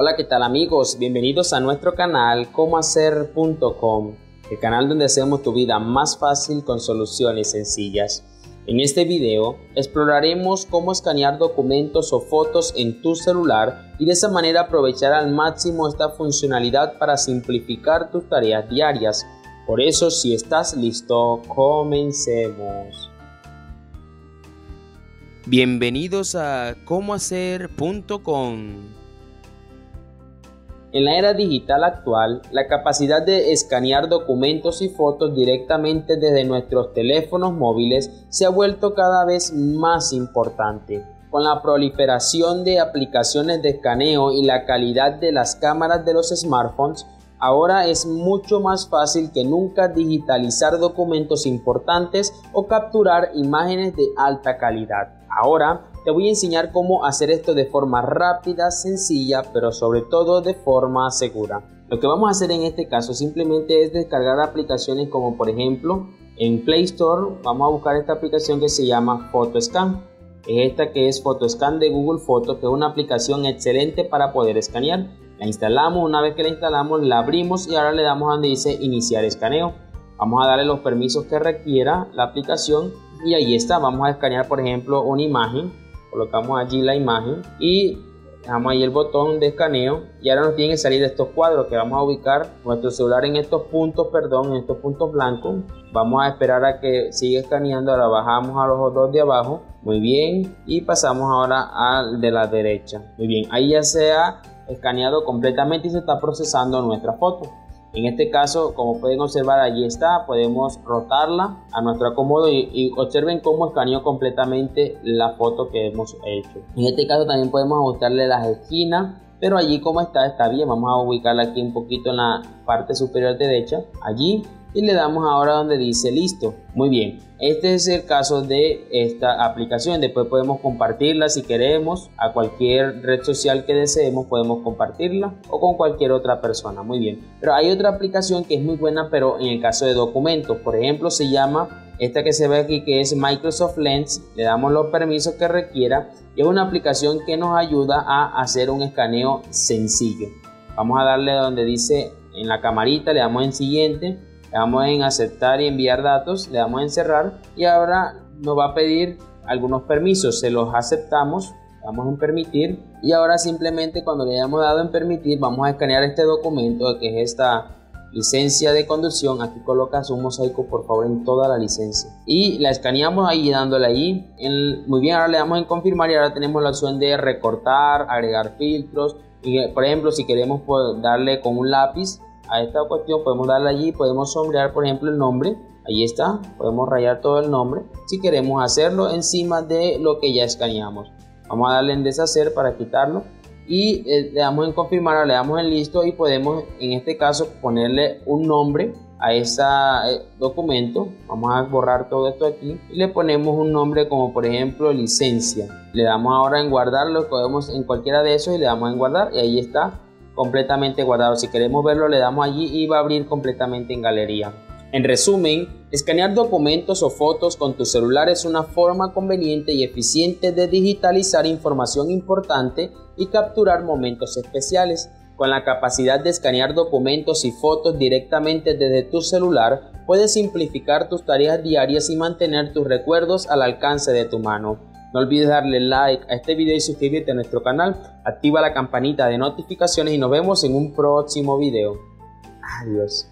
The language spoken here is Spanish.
Hola, ¿qué tal amigos? Bienvenidos a nuestro canal comohacer.com, el canal donde hacemos tu vida más fácil con soluciones sencillas. En este video exploraremos cómo escanear documentos o fotos en tu celular y de esa manera aprovechar al máximo esta funcionalidad para simplificar tus tareas diarias. Por eso, si estás listo, comencemos. Bienvenidos a comohacer.com. En la era digital actual, la capacidad de escanear documentos y fotos directamente desde nuestros teléfonos móviles se ha vuelto cada vez más importante. Con la proliferación de aplicaciones de escaneo y la calidad de las cámaras de los smartphones, ahora es mucho más fácil que nunca digitalizar documentos importantes o capturar imágenes de alta calidad. Ahora te voy a enseñar cómo hacer esto de forma rápida, sencilla, pero sobre todo de forma segura. Lo que vamos a hacer en este caso simplemente es descargar aplicaciones como por ejemplo en Play Store vamos a buscar esta aplicación que se llama PhotoScan. Es esta que es PhotoScan de Google Photos, que es una aplicación excelente para poder escanear. La instalamos, una vez que la instalamos la abrimos y ahora le damos donde dice iniciar escaneo. Vamos a darle los permisos que requiera la aplicación y ahí está. Vamos a escanear por ejemplo una imagen colocamos allí la imagen y dejamos ahí el botón de escaneo y ahora nos tienen que salir estos cuadros que vamos a ubicar. Nuestro celular en estos puntos perdón en estos puntos blancos. Vamos a esperar a que siga escaneando. Ahora bajamos a los dos de abajo. Muy bien. Y pasamos ahora al de la derecha. Muy bien. Ahí ya se ha escaneado completamente y se está procesando nuestra foto en este caso, como pueden observar, allí está, podemos rotarla a nuestro acomodo y, observen cómo escaneó completamente la foto que hemos hecho. En este caso también podemos ajustarle las esquinas, pero allí como está, está bien. Vamos a ubicarla aquí un poquito en la parte superior derecha, allí y le damos ahora donde dice listo. Muy bien, este es el caso de esta aplicación. Después podemos compartirla si queremos a cualquier red social que deseemos, podemos compartirla o con cualquier otra persona. Muy bien, pero hay otra aplicación que es muy buena, pero en el caso de documentos, por ejemplo, se llama esta que se ve aquí que es Microsoft Lens. Le damos los permisos que requiera y es una aplicación que nos ayuda a hacer un escaneo sencillo. Vamos a darle donde dice en la camarita, le damos en siguiente le damos en aceptar y enviar datos, le damos en cerrar y ahora nos va a pedir algunos permisos, se los aceptamos, damos en permitir y ahora simplemente cuando le hayamos dado en permitir vamos a escanear este documento que es esta licencia de conducción, aquí colocas un mosaico por favor en toda la licencia. Y la escaneamos ahí dándole ahí, muy bien ahora le damos en confirmar y ahora tenemos la opción de recortar, agregar filtros. Y por ejemplo si queremos pues, darle con un lápiz a esta cuestión podemos darle allí, podemos sombrear por ejemplo el nombre, ahí está, podemos rayar todo el nombre. Si queremos hacerlo encima de lo que ya escaneamos. Vamos a darle en deshacer para quitarlo y eh, le damos en confirmar, le damos en listo y podemos en este caso ponerle un nombre a ese eh, documento. Vamos a borrar todo esto aquí y le ponemos un nombre como por ejemplo licencia. Le damos ahora en guardar, lo podemos en cualquiera de esos y le damos en guardar y ahí está completamente guardado. Si queremos verlo, le damos allí y va a abrir completamente en galería. En resumen, escanear documentos o fotos con tu celular es una forma conveniente y eficiente de digitalizar información importante y capturar momentos especiales. Con la capacidad de escanear documentos y fotos directamente desde tu celular, puedes simplificar tus tareas diarias y mantener tus recuerdos al alcance de tu mano. No olvides darle like a este video y suscribirte a nuestro canal. Activa la campanita de notificaciones y nos vemos en un próximo video. Adiós.